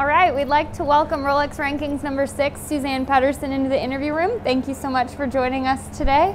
All right, we'd like to welcome Rolex Rankings number six, Suzann Pettersen, into the interview room. Thank you so much for joining us today.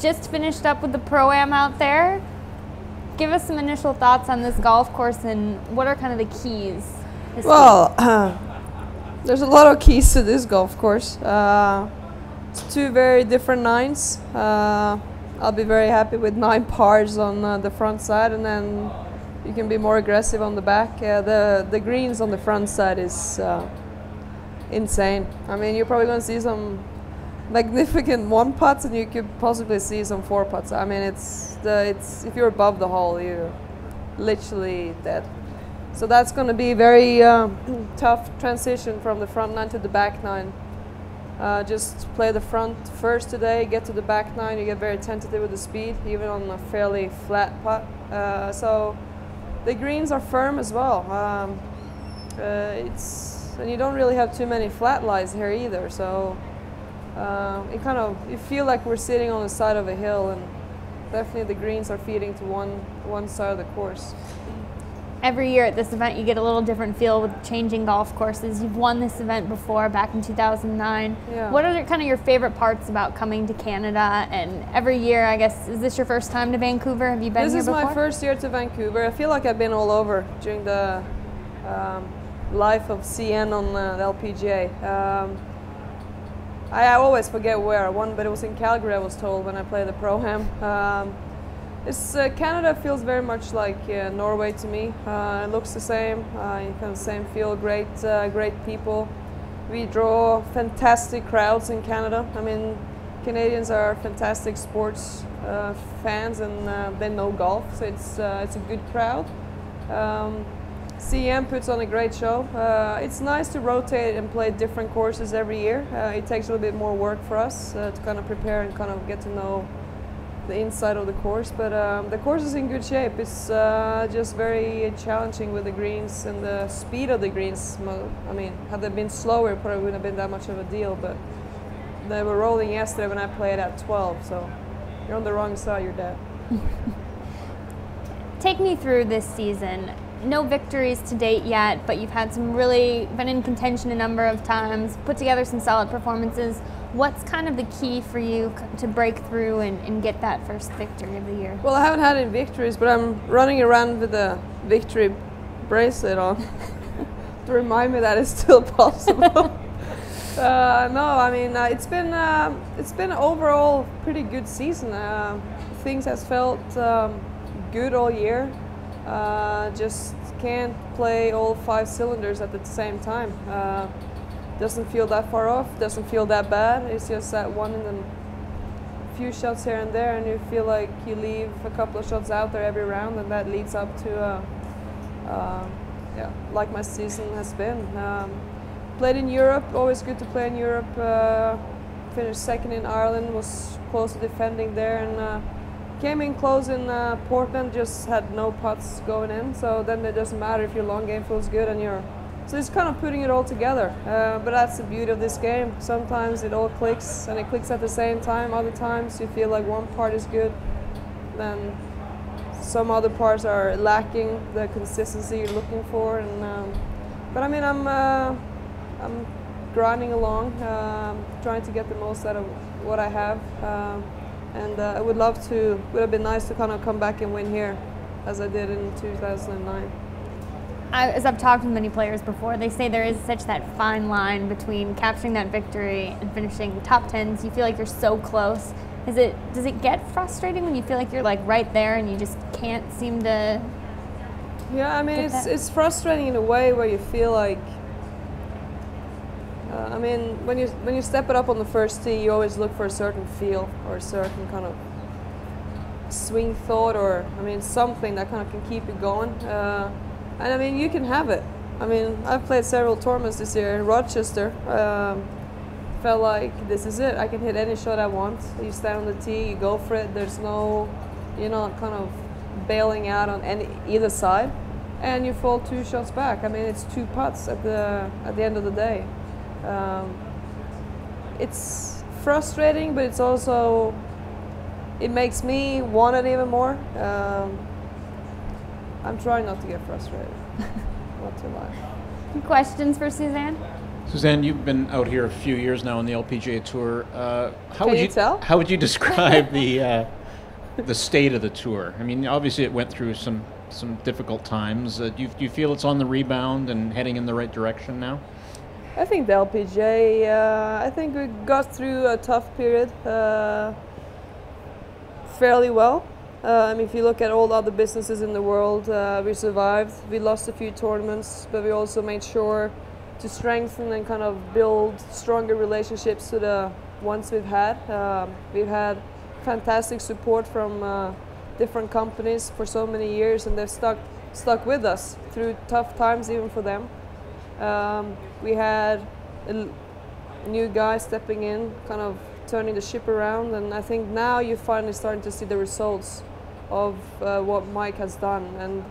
Just finished up with the Pro Am out there. Give us some initial thoughts on this golf course and what are kind of the keys? Well, uh, there's a lot of keys to this golf course. Uh, it's two very different nines. Uh, I'll be very happy with nine pars on uh, the front side, and then you can be more aggressive on the back. Uh, the the greens on the front side is uh, insane. I mean, you're probably going to see some magnificent one putts, and you could possibly see some four putts. I mean, it's the it's if you're above the hole, you're literally dead. So that's going to be very uh, tough transition from the front nine to the back nine. Uh, just play the front first today, get to the back nine, you get very tentative with the speed, even on a fairly flat putt. Uh, so the greens are firm as well. Um, uh, it's and you don't really have too many flat lies here either. So uh, it kind of you feel like we're sitting on the side of a hill, and definitely the greens are feeding to one one side of the course every year at this event you get a little different feel with changing golf courses. You've won this event before back in 2009. Yeah. What are kind of your favorite parts about coming to Canada? And every year, I guess, is this your first time to Vancouver? Have you been this here before? This is my first year to Vancouver. I feel like I've been all over during the um, life of CN on uh, the LPGA. Um, I, I, always forget where I won, but it was in Calgary, I was told, when I played the Pro-Am. Um, it's, uh, Canada feels very much like uh, Norway to me. Uh, it looks the same, uh, kind of same feel, great, uh, great people. We draw fantastic crowds in Canada. I mean, Canadians are fantastic sports uh, fans and they know golf, so it's, it's a good crowd. Um, CN puts on a great show. it's nice to rotate and play different courses every year. it takes a little bit more work for us to kind of prepare and kind of get to know the inside of the course, but um, the course is in good shape. It's uh, just very challenging with the greens and the speed of the greens. I mean, had they been slower, probably wouldn't have been that much of a deal, but they were rolling yesterday when I played at 12, so you're on the wrong side, you're dead. Take me through this season. No victories to date yet, but you've had some really been in contention a number of times, put together some solid performances. What's kind of the key for you to break through and, and get that first victory of the year? Well, I haven't had any victories, but I'm running around with a victory bracelet on to remind me that it's still possible. uh, no, I mean uh, it's been uh, it's been overall pretty good season. Uh, things has felt um, good all year. Uh, just can't play all five cylinders at the same time. Doesn't feel that far off, doesn't feel that bad. It's just that one in the few shots here and there, and you feel like you leave a couple of shots out there every round, and that leads up to, uh, uh, yeah, like my season has been. Um, played in Europe, always good to play in Europe. Uh, finished second in Ireland, was close to defending there, and uh, came in close in uh, Portland. Just had no putts going in, so then it doesn't matter if your long game feels good and you're so it's kind of putting it all together. Uh, but that's the beauty of this game. Sometimes it all clicks and it clicks at the same time. Other times you feel like one part is good, then some other parts are lacking the consistency you're looking for. And um, but I mean, I'm uh, I'm grinding along, um, trying to get the most out of what I have. Um, and uh, I would love to. Would have been nice to kind of come back and win here, as I did in 2009. I, as I've talked with many players before, they say there is such that fine line between capturing that victory and finishing top tens. You feel like you're so close. Is it does it get frustrating when you feel like you're like right there and you just can't seem to? Yeah, I mean it's that? it's frustrating in a way where you feel like. Uh, I mean, when you when you step it up on the first tee, you always look for a certain feel or a certain kind of swing thought, or I mean something that kind of can keep you going. Uh, and I mean, you can have it. I mean, I've played several tournaments this year in Rochester. Um, felt like this is it. I can hit any shot I want. You stand on the tee, you go for it. There's no, you're not kind of bailing out on any either side, and you fall two shots back. I mean, it's two putts at the at the end of the day. Um, it's frustrating, but it's also it makes me want it even more. Um, I'm trying not to get frustrated. not to lie. Questions for Suzann? Suzann, you've been out here a few years now on the LPGA tour. Uh, how Can would you you tell? How would you describe the uh, the state of the tour? I mean, obviously it went through some some difficult times. Uh, do, you, do you feel it's on the rebound and heading in the right direction now? I think the LPGA. Uh, I think we got through a tough period uh, fairly well. Mean, if you look at all the other businesses in the world, uh, we survived. We lost a few tournaments, but we also made sure to strengthen and kind of build stronger relationships to the ones we've had. Um, we've had fantastic support from uh, different companies for so many years, and they've stuck stuck with us through tough times, even for them. Um, we had a new guy stepping in, kind of turning the ship around, and I think now you're finally starting to see the results of uh, what Mike has done. And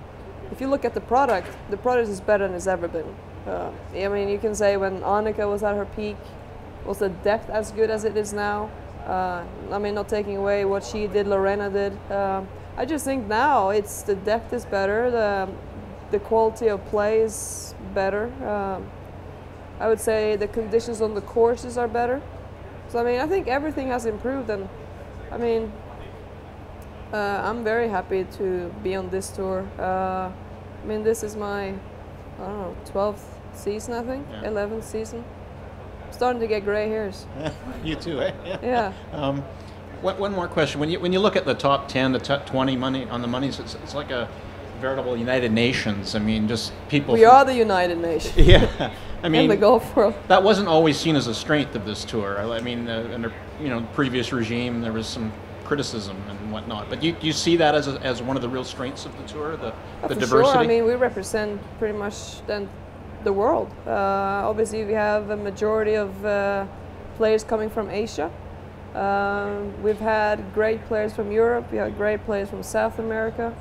if you look at the product, the product is better than it's ever been. Uh, I mean, you can say when Annika was at her peak, was the depth as good as it is now? Uh, I mean, not taking away what she did, Lorena did. Um I just think now it's the depth is better, the the quality of play is better. Um, I would say the conditions on the courses are better. So I mean, I think everything has improved, and I mean, uh, I'm very happy to be on this tour. Uh, I mean, this is my I don't know 12th season, I think, Yeah. 11th season. starting to get gray hairs. you too, eh? Yeah. Um, one, one more question. When you when you look at the top ten, the top twenty money on the monies, it's, it's like a veritable United Nations. I mean, just people. We from- are the United Nations Yeah, I in mean, the golf world. that wasn't always seen as a strength of this tour. I I mean, uh, under you know previous regime, there was some criticism and whatnot. But you, you see that as, a, as one of the real strengths of the tour, the, Oh, the for diversity. Sure. I mean, we represent pretty much then the world. Uh, obviously, we have a majority of uh, players coming from Asia. Um, we've had great players from Europe. We have great players from South America.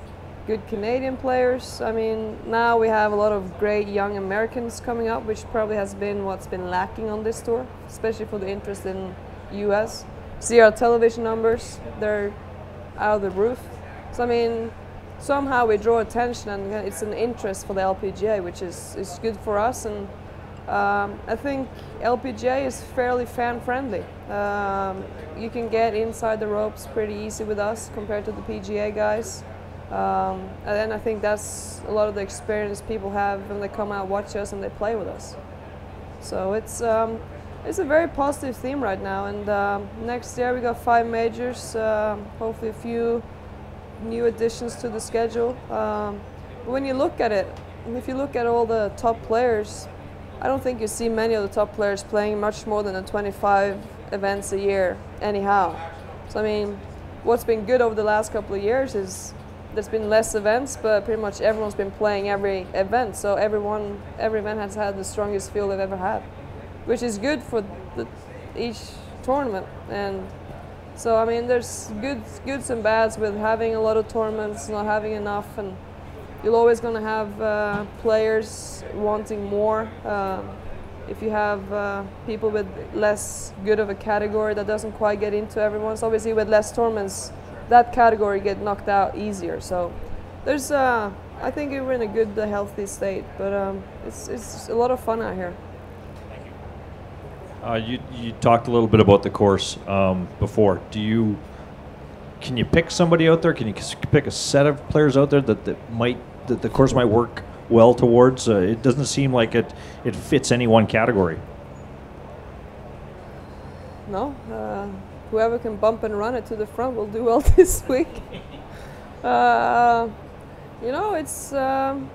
Good Canadian players. I mean, now we have a lot of great young Americans coming up, which probably has been what's been lacking on this tour, especially for the interest in U.S. See our television numbers; they're out of the roof. So I mean, somehow we draw attention and it's an interest for the LPGA, which is, is good for us. And um, I think LPGA is fairly fan friendly. Um, you can get inside the ropes pretty easy with us compared to the PGA guys. Um, and then I think that's a lot of the experience people have when they come out watch us and they play with us. So it's um, it's a very positive theme right now. And um, next year we got five majors, um hopefully a few new additions to the schedule. Um, but when you look at it, if you look at all the top players, I don't think you see many of the top players playing much more than the 25 events a year, anyhow. So I mean, what's been good over the last couple of years is there's been less events, but pretty much everyone's been playing every event. So everyone, every event has had the strongest field they've ever had, which is good for the, each tournament. And so I mean, there's good goods and bads with having a lot of tournaments, not having enough, and you're always going to have uh, players wanting more. Um, if you have uh, people with less good of a category that doesn't quite get into everyone's, obviously with less tournaments, that category get knocked out easier. So there's, uh, I think we're in a good, uh, healthy state, but um, it's it's a lot of fun out here. Uh, you, you talked a little bit about the course um, before. Do you can you pick somebody out there? Can you pick a set of players out there that, that might that the course might work well towards? Uh, it doesn't seem like it it fits any one category. No, uh, whoever can bump and run it to the front will do well this week. Uh, you know, it's. Um,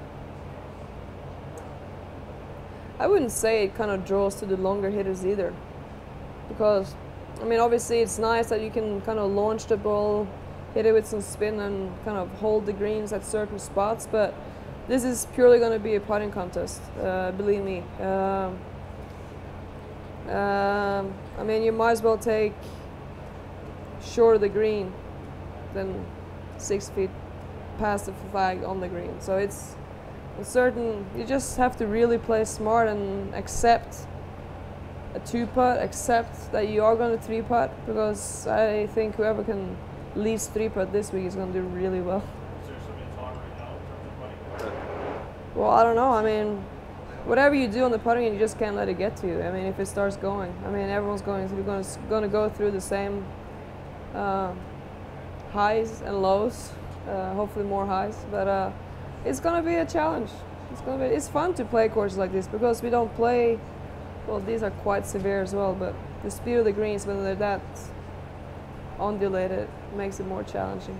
I wouldn't say it kind of draws to the longer hitters either, because, I mean, obviously it's nice that you can kind of launch the ball, hit it with some spin, and kind of hold the greens at certain spots. But this is purely going to be a putting contest. Uh, believe me. Um, um, I mean, you might as well take short of the green than six feet past the flag on the green. So it's a certain. You just have to really play smart and accept a two putt, accept that you are going to three putt because I think whoever can least three putt this week is going to do really well. Well, I don't know. I mean, whatever you do on the putting, you just can't let it get to you. I mean, if it starts going, I mean, everyone's going to going to, going to go through the same highs and lows. Uh, hopefully, more highs, but uh, it's going to be a challenge. It's to be. It's fun to play courses like this because we don't play. Well, these are quite severe as well, but the speed of the greens when they're that undulated makes it more challenging.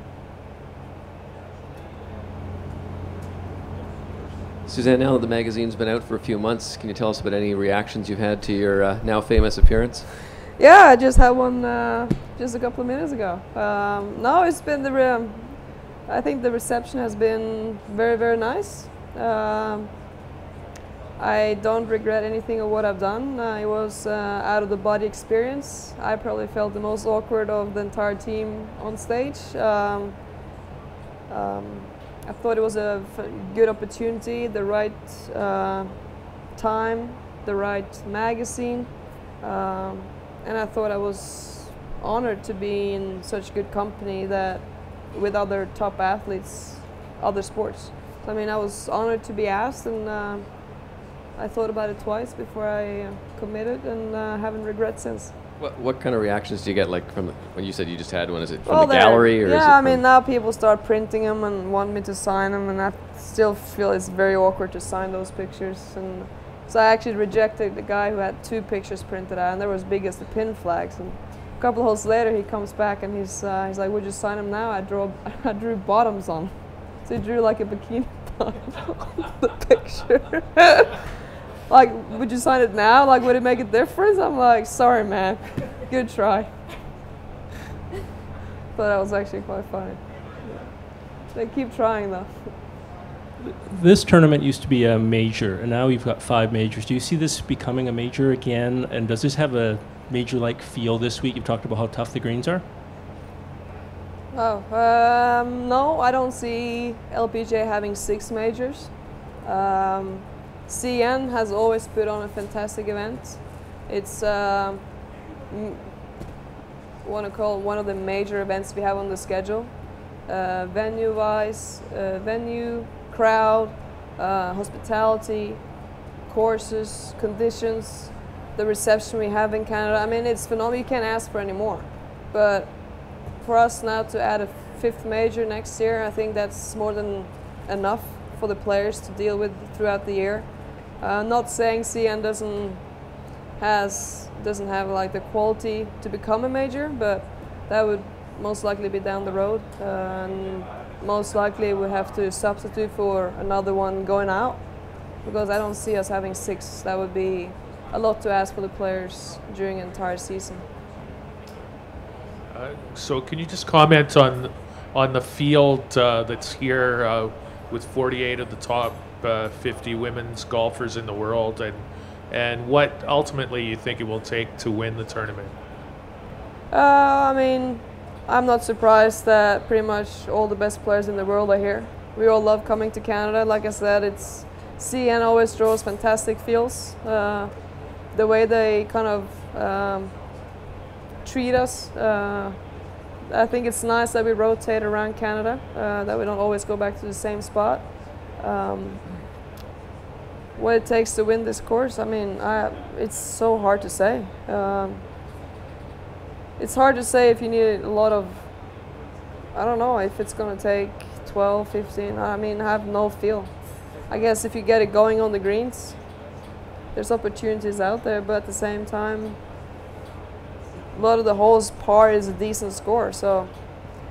Suzann, now that the magazine's been out for a few months, can you tell us about any reactions you've had to your uh, now famous appearance? Yeah, I just had one uh, just a couple of minutes ago. Um, no, it's been the. I think the reception has been very, very nice. Um, I don't regret anything of what I've done. Uh, it was uh, out of the body experience. I probably felt the most awkward of the entire team on stage. Um, um, I thought it was a good opportunity, the right uh, time, the right magazine, um, and I thought I was honored to be in such good company that with other top athletes, other sports. So, I mean, I was honored to be asked, and uh, I thought about it twice before I uh, committed, and uh, haven't regret since. What, what kind of reactions do you get, like from the, when you said you just had one? Is it from Well, the gallery or? is it yeah, I mean now people start printing them and want me to sign them, and I still feel it's very awkward to sign those pictures. And so I actually rejected the guy who had two pictures printed out, and they were as big as the pin flags. And a couple of holes later, he comes back and he's uh, he's like, "Would you sign them now?" I draw I drew bottoms on, so he drew like a bikini on the picture. like, would you sign it now? Like, would it make a difference? I'm like, sorry, man. Good try. But that was actually quite funny. They keep trying though. This tournament used to be a major, and now you've got five majors. Do you see this becoming a major again? And does this have a major-like feel this week? You've talked about how tough the greens are. Oh, um, no, I don't see LPGA having six majors. Um, CN has always put on a fantastic event. It's um, want to call one of the major events we have on the schedule. Uh, venue-wise, uh, venue, crowd, uh, hospitality, courses, conditions, the reception we have in Canada. I mean, it's phenomenal. You can't ask for any more. But for us now to add a fifth major next year, I think that's more than enough for the players to deal with throughout the year. Uh, not saying CN doesn't has doesn't have like the quality to become a major, but that would most likely be down the road, and most likely we have to substitute for another one going out because I don't see us having six. That would be a lot to ask for the players during an entire season. Uh, so can you just comment on on the field uh, that's here uh, with 48 of the top uh, 50 women's golfers in the world and and what ultimately you think it will take to win the tournament? Uh, I mean, I'm not surprised that pretty much all the best players in the world are here. We all love coming to Canada. Like I said, it's CN always draws fantastic fields. Uh, the way they kind of um, treat us, uh, I think it's nice that we rotate around Canada, uh, that we don't always go back to the same spot. Um, what it takes to win this course, I mean, I, it's so hard to say. Um, it's hard to say if you need a lot of, I don't know, if it's going to take 12, 15. I mean, I have no feel. I guess if you get it going on the greens, there's opportunities out there, but at the same time, a lot of the holes par is a decent score. So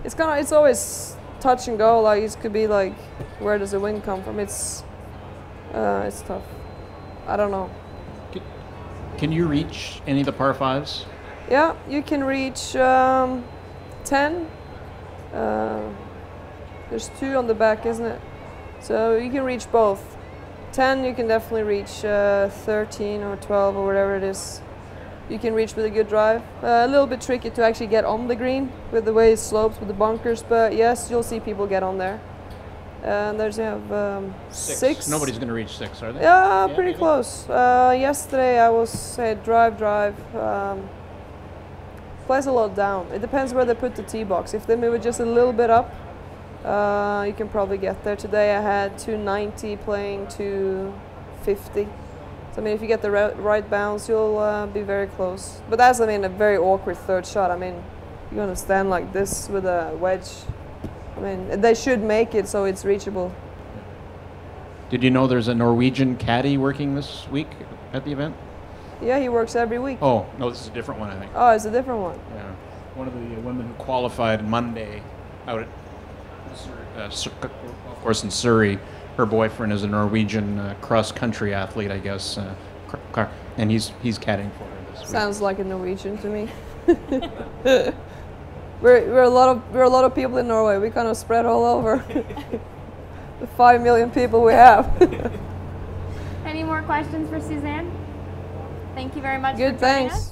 it's kind of, it's always touch and go. Like, it could be like, where does the wind come from? It's, uh, it's tough. I don't know. Can you reach any of the par fives? Yeah, you can reach um, 10. Uh, there's two on the back, isn't it? So you can reach both. 10, you can definitely reach uh, 13 or 12 or whatever it is. You can reach with a good drive. Uh, a little bit tricky to actually get on the green with the way it slopes with the bunkers, but yes, you'll see people get on there. And there's you have um, six. Nobody's going to reach six, are they? Yeah, Yeah, pretty maybe. close. Uh, yesterday I was say drive, drive. Um, plays a lot down. It depends where they put the tee box. If they move it just a little bit up, uh, you can probably get there. Today I had 290 playing 250. So I mean, if you get the right bounce, you'll uh, be very close. But that's I mean a very awkward third shot. I mean, you're gonna stand like this with a wedge. I mean, they should make it so it's reachable. Did you know there's a Norwegian caddy working this week at the event? Yeah, he works every week. Oh, no, this is a different one, I think. Oh, it's a different one. Yeah. One of the women who qualified Monday out at, Sur- uh, of course, in Surrey. Her boyfriend is a Norwegian uh, cross country athlete, I guess. Uh, and he's he's caddying for her this week. Sounds like a Norwegian to me. we're, we're a lot of we're a lot of people in Norway. We kind of spread all over. the five million people we have. Any more questions for Suzann? Thank you very much. Good, for thanks. us.